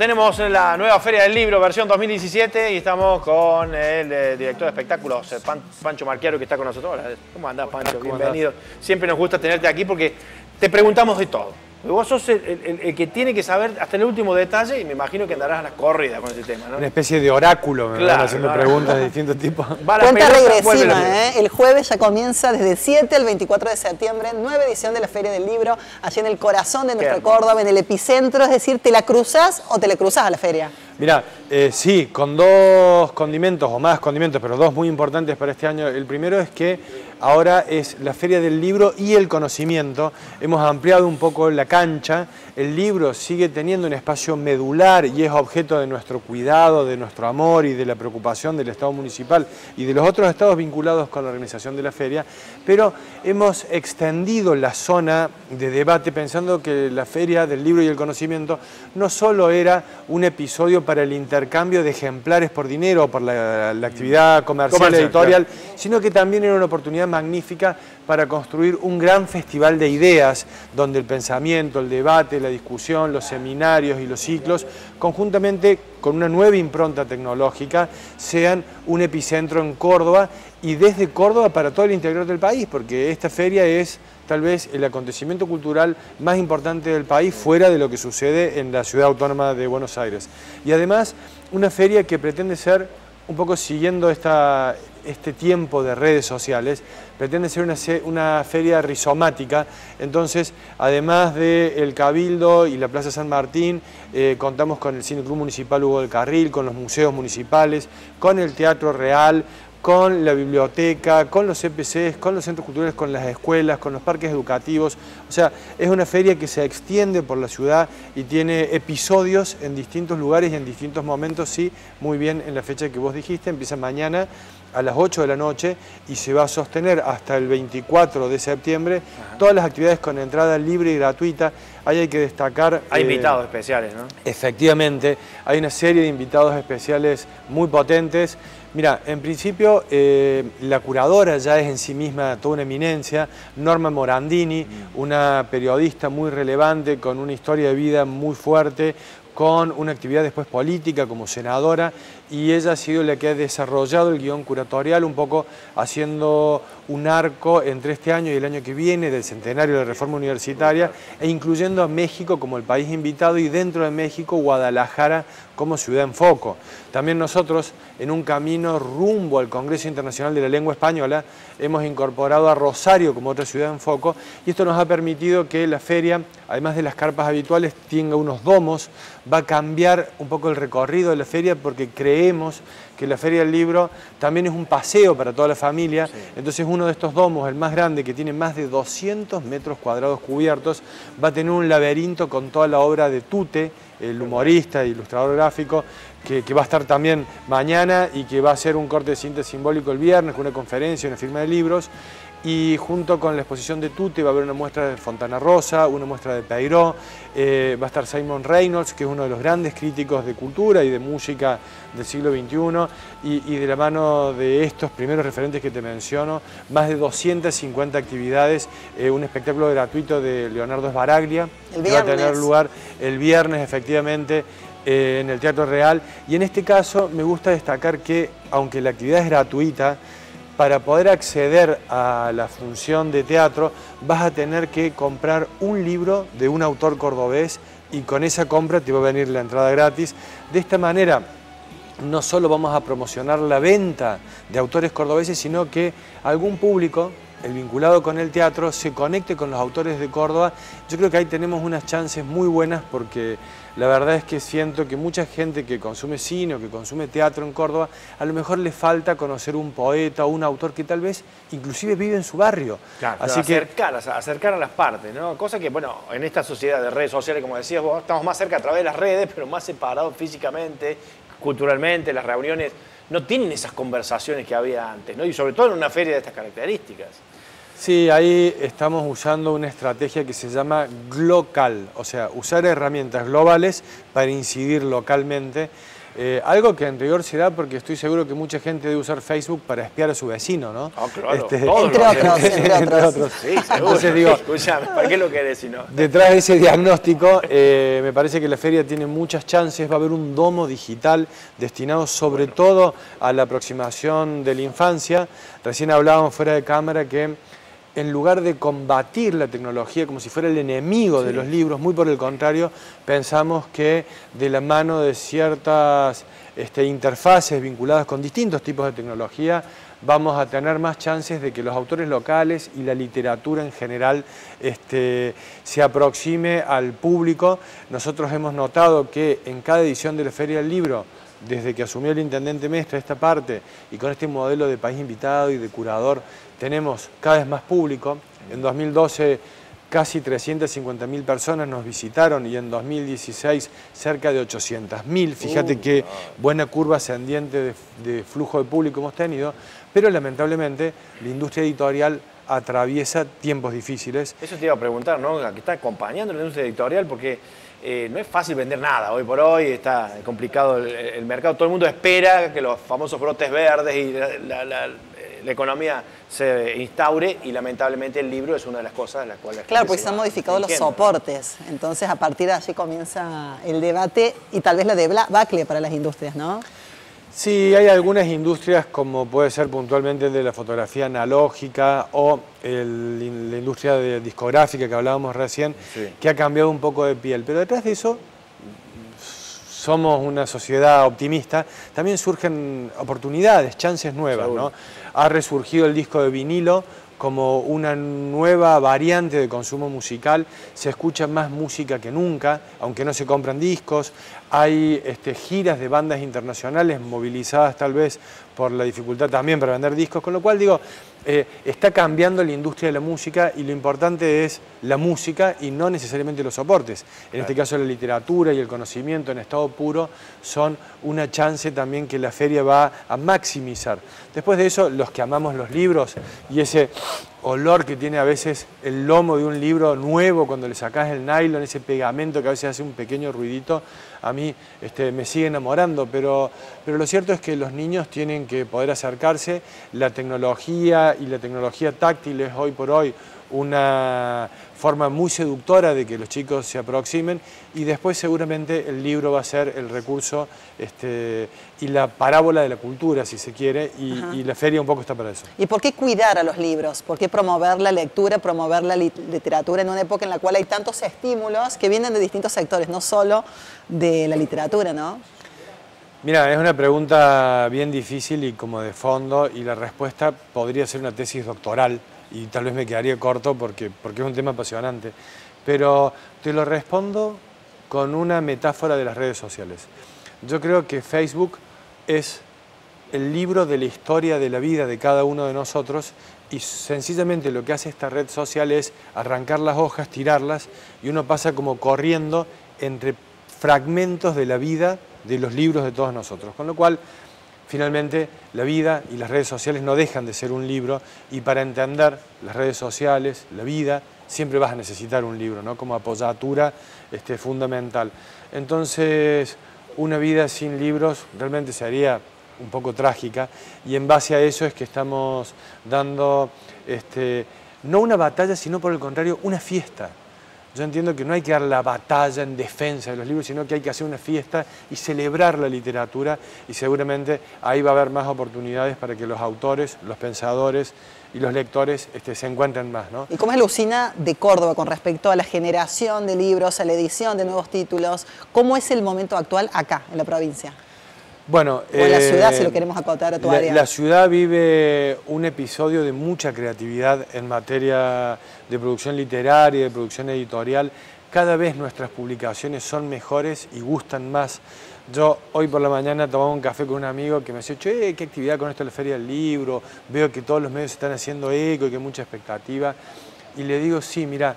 Tenemos la nueva Feria del Libro, versión 2017, y estamos con el eh, director de espectáculos, eh, Pancho Marquiaro, que está con nosotros. ¿Cómo andás, Pancho? Bienvenido. Siempre nos gusta tenerte aquí porque te preguntamos de todo. Vos sos el, que tiene que saber hasta el último detalle y me imagino que andarás a la corrida con ese tema, ¿no? Una especie de oráculo, me van haciendo preguntas de distintos tipos. Cuenta regresiva, ¿eh? El jueves ya comienza desde 7 al 24 de septiembre, nueva edición de la Feria del Libro, allí en el corazón de nuestra Córdoba, en el epicentro, es decir, ¿te la cruzas o te la cruzas a la feria? Mira, eh, sí, con dos condimentos o más condimentos, pero dos muy importantes para este año. El primero es que ahora es la Feria del Libro y el Conocimiento. Hemos ampliado un poco la cancha. El libro sigue teniendo un espacio medular y es objeto de nuestro cuidado, de nuestro amor y de la preocupación del Estado municipal y de los otros estados vinculados con la organización de la feria, pero hemos extendido la zona de debate pensando que la Feria del Libro y el Conocimiento no solo era un episodio para el intercambio de ejemplares por dinero o por la, actividad comercial, editorial, sino que también era una oportunidad magnífica para construir un gran festival de ideas donde el pensamiento, el debate, la discusión, los seminarios y los ciclos, conjuntamente con una nueva impronta tecnológica, sean un epicentro en Córdoba y desde Córdoba para todo el interior del país, porque esta feria es tal vez el acontecimiento cultural más importante del país fuera de lo que sucede en la ciudad autónoma de Buenos Aires. Y además una feria que pretende ser, un poco siguiendo esta, este tiempo de redes sociales, pretende ser una, feria rizomática, entonces además del Cabildo y la Plaza San Martín, eh, contamos con el Cine Municipal Hugo del Carril, con los museos municipales, con el Teatro Real, con la biblioteca, con los CPCs, con los centros culturales, con las escuelas, con los parques educativos. O sea, es una feria que se extiende por la ciudad y tiene episodios en distintos lugares y en distintos momentos, sí, muy bien en la fecha que vos dijiste, empieza mañana a las 8 de la noche y se va a sostener hasta el 24 de septiembre todas las actividades con entrada libre y gratuita. Ahí hay que destacar... Hay eh, invitados especiales, ¿no? Efectivamente, hay una serie de invitados especiales muy potentes. Mira, en principio eh, la curadora ya es en sí misma toda una eminencia, Norma Morandini, una periodista muy relevante con una historia de vida muy fuerte, con una actividad después política como senadora y ella ha sido la que ha desarrollado el guion curatorial un poco haciendo un arco entre este año y el año que viene del centenario de la reforma universitaria e incluyendo a México como el país invitado y dentro de México Guadalajara como ciudad en foco. También nosotros en un camino rumbo al Congreso Internacional de la Lengua Española hemos incorporado a Rosario como otra ciudad en foco y esto nos ha permitido que la feria, además de las carpas habituales, tenga unos domos, va a cambiar un poco el recorrido de la feria porque creemos que la Feria del Libro también es un paseo para toda la familia, entonces uno de estos domos, el más grande, que tiene más de 200 metros cuadrados cubiertos, va a tener un laberinto con toda la obra de Tute, el humorista e ilustrador gráfico, que, que, va a estar también mañana y que va a hacer un corte de síntesis simbólico el viernes con una conferencia, una firma de libros y junto con la exposición de Tute va a haber una muestra de Fontana Rosa, una muestra de Peiró, eh, va a estar Simon Reynolds, que es uno de los grandes críticos de cultura y de música del siglo XXI, y, de la mano de estos primeros referentes que te menciono, más de 250 actividades, eh, un espectáculo gratuito de Leonardo Sbaraglia, que va a tener lugar el viernes efectivamente eh, en el Teatro Real, y en este caso me gusta destacar que, aunque la actividad es gratuita, para poder acceder a la función de teatro vas a tener que comprar un libro de un autor cordobés y con esa compra te va a venir la entrada gratis. De esta manera no solo vamos a promocionar la venta de autores cordobeses, sino que algún público el vinculado con el teatro se conecte con los autores de Córdoba. Yo creo que ahí tenemos unas chances muy buenas porque la verdad es que siento que mucha gente que consume cine o que consume teatro en Córdoba, a lo mejor le falta conocer un poeta o un autor que tal vez inclusive vive en su barrio. Claro, Así acercar, que... acercar a las partes, ¿no? Cosa que, bueno, en esta sociedad de redes sociales, como decías vos, estamos más cerca a través de las redes, pero más separados físicamente, culturalmente, las reuniones no tienen esas conversaciones que había antes, ¿no? Y sobre todo en una feria de estas características. Sí, ahí estamos usando una estrategia que se llama Glocal, o sea, usar herramientas globales para incidir localmente. Eh, algo que en rigor se da porque estoy seguro que mucha gente debe usar Facebook para espiar a su vecino, ¿no? Ah, claro. Este, entre, otros, entre, otros, Sí, seguro. digo, ¿para qué lo querés si no? Detrás de ese diagnóstico, eh, me parece que la feria tiene muchas chances. Va a haber un domo digital destinado sobre todo a la aproximación de la infancia. Recién hablábamos fuera de cámara que en lugar de combatir la tecnología como si fuera el enemigo de los libros, muy por el contrario, pensamos que de la mano de ciertas este, interfaces vinculadas con distintos tipos de tecnología, vamos a tener más chances de que los autores locales y la literatura en general este, se aproxime al público. Nosotros hemos notado que en cada edición de la Feria del Libro, desde que asumió el intendente Mestre esta parte y con este modelo de país invitado y de curador tenemos cada vez más público. En 2012 casi 350.000 personas nos visitaron y en 2016 cerca de 800.000. Fíjate uh, qué buena curva ascendiente de, flujo de público hemos tenido, pero lamentablemente la industria editorial atraviesa tiempos difíciles. Eso te iba a preguntar, ¿no? ¿Qué está acompañando la industria editorial porque eh, no es fácil vender nada. Hoy por hoy, está complicado el, mercado, todo el mundo espera que los famosos brotes verdes y la la economía se instaure y lamentablemente el libro es una de las cosas de las cuales... Claro, porque se han modificado los soportes, entonces a partir de allí comienza el debate y tal vez la debacle para las industrias, ¿no? Sí, hay algunas industrias como puede ser puntualmente de la fotografía analógica o la industria de discográfica que hablábamos recién, que ha cambiado un poco de piel, pero detrás de eso somos una sociedad optimista, también surgen oportunidades, chances nuevas. ¿no? Ha resurgido el disco de vinilo como una nueva variante de consumo musical, se escucha más música que nunca, aunque no se compran discos, hay este, giras de bandas internacionales movilizadas tal vez por la dificultad también para vender discos, con lo cual digo, eh, está cambiando la industria de la música y lo importante es la música y no necesariamente los soportes. En este caso la literatura y el conocimiento en estado puro son una chance también que la feria va a maximizar. Después de eso, los que amamos los libros y ese olor que tiene a veces el lomo de un libro nuevo cuando le sacas el nylon, ese pegamento que a veces hace un pequeño ruidito, a mí este, me sigue enamorando, pero, pero lo cierto es que los niños tienen que poder acercarse, la tecnología y la tecnología táctil es hoy por hoy una forma muy seductora de que los chicos se aproximen y después seguramente el libro va a ser el recurso este, y la parábola de la cultura, si se quiere, y, la feria un poco está para eso. ¿Y por qué cuidar a los libros? ¿Por qué promover la lectura, promover la literatura en una época en la cual hay tantos estímulos que vienen de distintos sectores, no solo de la literatura, ¿no? Mira, es una pregunta bien difícil y como de fondo y la respuesta podría ser una tesis doctoral y tal vez me quedaría corto porque, porque es un tema apasionante, pero te lo respondo con una metáfora de las redes sociales. Yo creo que Facebook es el libro de la historia de la vida de cada uno de nosotros y sencillamente lo que hace esta red social es arrancar las hojas, tirarlas y uno pasa como corriendo entre fragmentos de la vida de los libros de todos nosotros. Con lo cual, Finalmente, la vida y las redes sociales no dejan de ser un libro y para entender las redes sociales, la vida, siempre vas a necesitar un libro, ¿no? Como apoyatura este, fundamental. Entonces, una vida sin libros realmente sería un poco trágica y en base a eso es que estamos dando este, no una batalla, sino por el contrario, una fiesta. Yo entiendo que no hay que dar la batalla en defensa de los libros, sino que hay que hacer una fiesta y celebrar la literatura y seguramente ahí va a haber más oportunidades para que los autores, los pensadores y los lectores este, se encuentren más. ¿no? ¿Y cómo es la usina de Córdoba con respecto a la generación de libros, a la edición de nuevos títulos? ¿Cómo es el momento actual acá, en la provincia? Bueno, o en la ciudad, si lo eh, queremos acotar a tu área. La ciudad vive un episodio de mucha creatividad en materia de producción literaria, de producción editorial. Cada vez nuestras publicaciones son mejores y gustan más. Yo hoy por la mañana tomaba un café con un amigo que me decía, che, qué actividad con esto de la Feria del Libro, veo que todos los medios están haciendo eco y que hay mucha expectativa. Y le digo, sí, mira,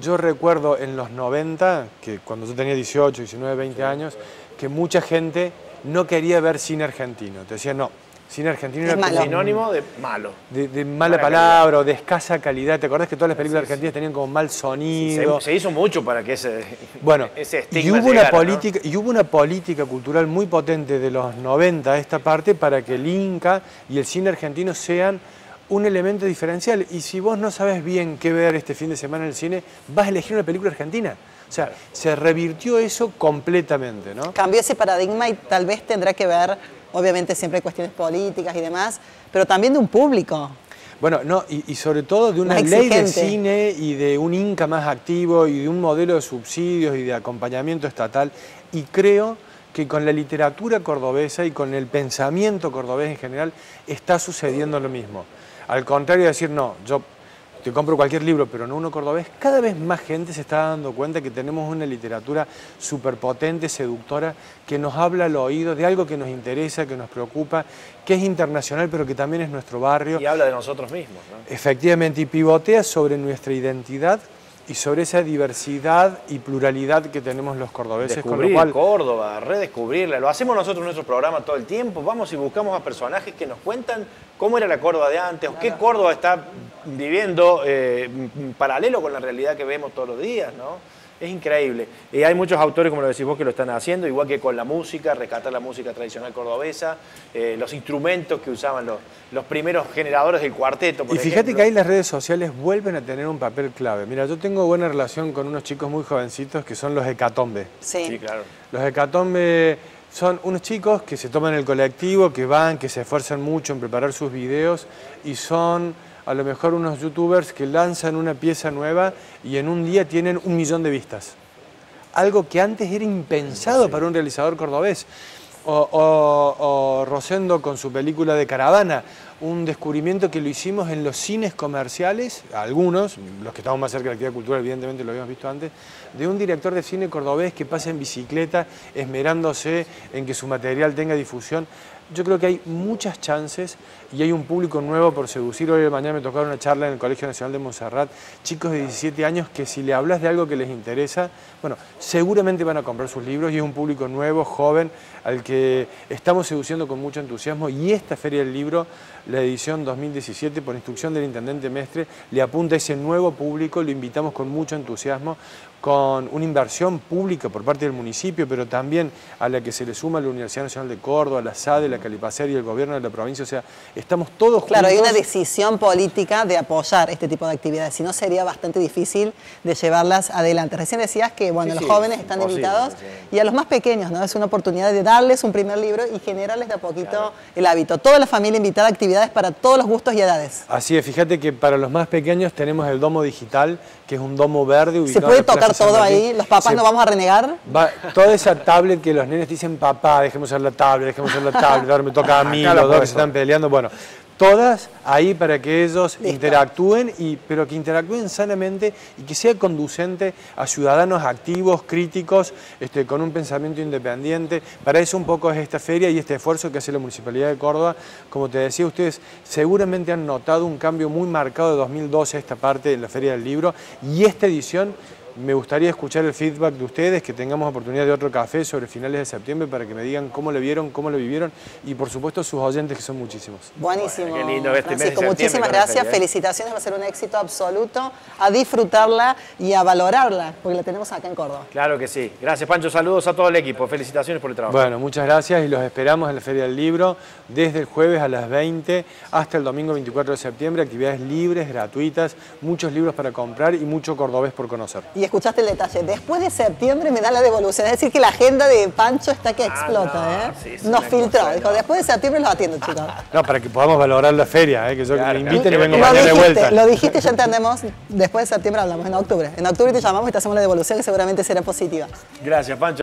yo recuerdo en los 90, que cuando yo tenía 18, 19, 20 años, que mucha gente no quería ver cine argentino. Te decía, no, cine argentino Es era malo. Sinónimo de malo. de, de mala Mala palabra o de escasa calidad. ¿Te acordás que todas las películas argentinas tenían como mal sonido? Se, se hizo mucho para que ese, Bueno, ese y estigma hubo, una política, y hubo una política cultural muy potente de los 90 a esta parte para que el Inca y el cine argentino sean un elemento diferencial. Y si vos no sabes bien qué ver este fin de semana en el cine, vas a elegir una película argentina. O sea, se revirtió eso completamente, ¿no? Cambió ese paradigma y tal vez tendrá que ver, obviamente siempre hay cuestiones políticas y demás, pero también de un público. Bueno, no, y, y sobre todo de una ley de cine y de un Inca más activo y de un modelo de subsidios y de acompañamiento estatal. Y creo que con la literatura cordobesa y con el pensamiento cordobés en general está sucediendo lo mismo. Al contrario de decir, no, yo te compro cualquier libro, pero no uno cordobés, cada vez más gente se está dando cuenta que tenemos una literatura superpotente, seductora, que nos habla al oído de algo que nos interesa, que nos preocupa, que es internacional, pero que también es nuestro barrio. Y habla de nosotros mismos. ¿no? Efectivamente, y pivotea sobre nuestra identidad y sobre esa diversidad y pluralidad que tenemos los cordobeses, con lo Descubrir cual Córdoba, redescubrirla. Lo hacemos nosotros en nuestro programa todo el tiempo. Vamos y buscamos a personajes que nos cuentan cómo era la Córdoba de antes o qué Córdoba está viviendo eh, en paralelo con la realidad que vemos todos los días, ¿no? Es increíble. Y hay muchos autores, como lo decís vos, que lo están haciendo, igual que con la música, rescatar la música tradicional cordobesa, eh, los instrumentos que usaban los, los primeros generadores del cuarteto. por Y fíjate ejemplo. que ahí las redes sociales vuelven a tener un papel clave. Mira, yo tengo buena relación con unos chicos muy jovencitos que son los hecatombe. Sí. Sí, claro. Los hecatombe son unos chicos que se toman el colectivo, que van, que se esfuerzan mucho en preparar sus videos y son a lo mejor unos youtubers que lanzan una pieza nueva y en un día tienen un millón de vistas. Algo que antes era impensado para un realizador cordobés. O, Rosendo con su película de Caravana, un descubrimiento que lo hicimos en los cines comerciales, algunos, los que estamos más cerca de la actividad cultural, evidentemente lo habíamos visto antes, de un director de cine cordobés que pasa en bicicleta esmerándose en que su material tenga difusión. Yo creo que hay muchas chances y hay un público nuevo por seducir. Hoy de mañana me tocaron una charla en el Colegio Nacional de Montserrat, chicos de 17 años que si le hablas de algo que les interesa, bueno, seguramente van a comprar sus libros y es un público nuevo, joven, al que estamos seduciendo con mucho entusiasmo y esta Feria del Libro, la edición 2017, por instrucción del Intendente Mestre, le apunta a ese nuevo público, lo invitamos con mucho entusiasmo, con una inversión pública por parte del municipio, pero también a la que se le suma la Universidad Nacional de Córdoba, la SADE, la Calipacer y el gobierno de la provincia, o sea, estamos todos Claro, hay una decisión política de apoyar este tipo de actividades, si no sería bastante difícil de llevarlas adelante. Recién decías que bueno, Sí, los sí, jóvenes están invitados sí. y a los más pequeños, ¿no? Es una oportunidad de darles un primer libro y generarles de a poquito el hábito. Toda la familia invitada a actividades para todos los gustos y edades. Así es, fíjate que para los más pequeños tenemos el domo digital, que es un domo verde. ¿Se puede en la Plaza tocar todo Martín. ahí? ¿Los papás Se no vamos a renegar? Va, toda esa tablet que los nenes dicen, papá, dejemos usar la tablet, dejemos usar la tablet, ahora me toca a mí, los dos que se están peleando. Bueno, todas ahí para que ellos interactúen, y, pero que interactúen sanamente y que sea conducente a ciudadanos activos, críticos, este, con un pensamiento independiente. Para eso un poco es esta feria y este esfuerzo que hace la Municipalidad de Córdoba. Como te decía, ustedes seguramente han notado un cambio muy marcado de 2012 a esta parte en la Feria del Libro y esta edición me gustaría escuchar el feedback de ustedes, que tengamos oportunidad de otro café sobre finales de septiembre para que me digan cómo lo vieron, cómo lo vivieron y por supuesto sus oyentes que son muchísimos. Buenísimo. Bueno, qué lindo este mes de Francisco, septiembre muchísimas gracias. feria, ¿eh? Felicitaciones, va a ser un éxito absoluto. A disfrutarla y a valorarla, porque la tenemos acá en Córdoba. Claro que sí. Gracias, Pancho. Saludos a todo el equipo. Felicitaciones por el trabajo. Bueno, muchas gracias y los esperamos en la Feria del Libro desde el jueves a las 20 hasta el domingo 24 de septiembre. Actividades libres, gratuitas, muchos libros para comprar y mucho cordobés por conocer. Y escuchaste el detalle. Después de septiembre me da la devolución. Es decir, que la agenda de Pancho está que explota. no, ¿eh? sí, Nos filtró. cosa, Dijo, no. después de septiembre los atiendo, chicos. No, para que podamos valorar la feria, ¿eh? que yo Claro, que me inviten claro. y vengo Lo mañana de vuelta. lo dijiste, ya entendemos. Después de septiembre hablamos, en octubre. En octubre te llamamos y te hacemos la devolución que seguramente será positiva. Gracias, Pancho.